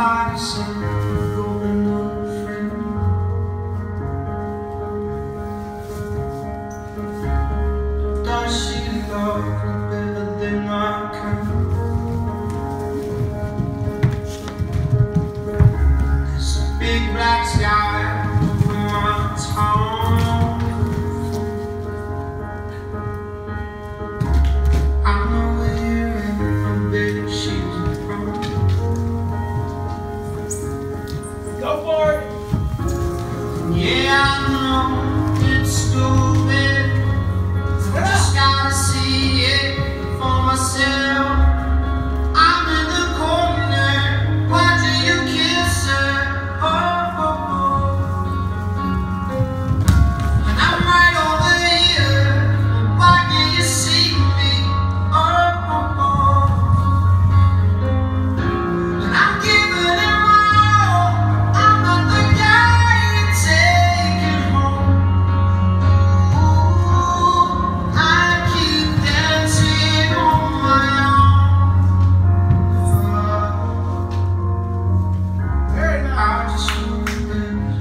Does she love better than I can? There's a big black sky. Go for it. Yeah, I know it's stupid.